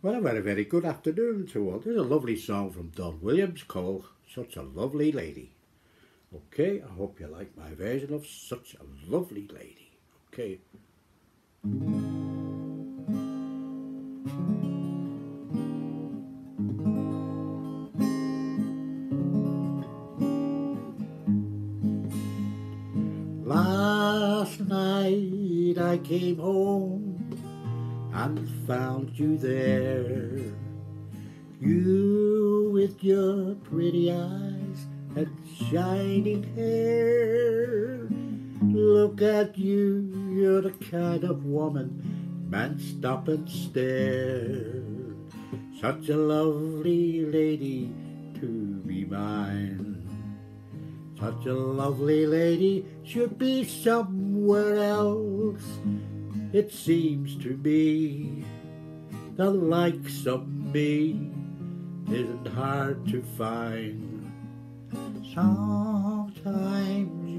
Well, a very, very good afternoon to all. There's a lovely song from Don Williams called Such a Lovely Lady. Okay, I hope you like my version of Such a Lovely Lady. Okay. Last night I came home and found you there. You with your pretty eyes and shining hair. Look at you, you're the kind of woman men stop and stare. Such a lovely lady to be mine. Such a lovely lady should be somewhere else. It seems to me the likes of me isn't hard to find. Sometimes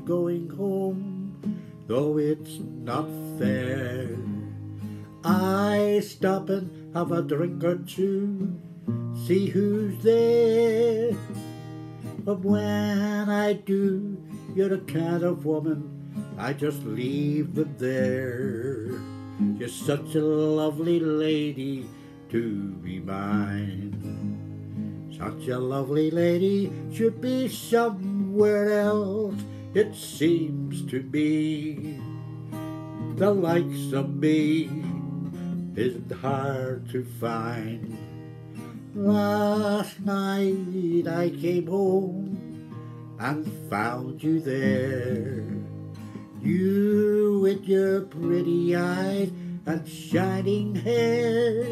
going home, though it's not fair, I stop and have a drink or two, see who's there. But when I do, you're the kind of woman I just leave them there. You're such a lovely lady to be mine. Such a lovely lady should be somewhere else. It seems to be the likes of me isn't hard to find. Last night I came home and found you there. You with your pretty eyes and shining hair.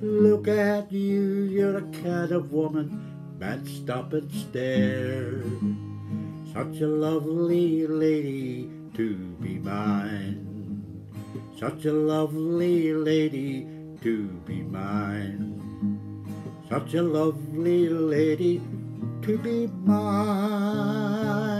Look at you, you're a kind of woman men stop and stare. Such a lovely lady to be mine. Such a lovely lady to be mine. Such a lovely lady to be mine.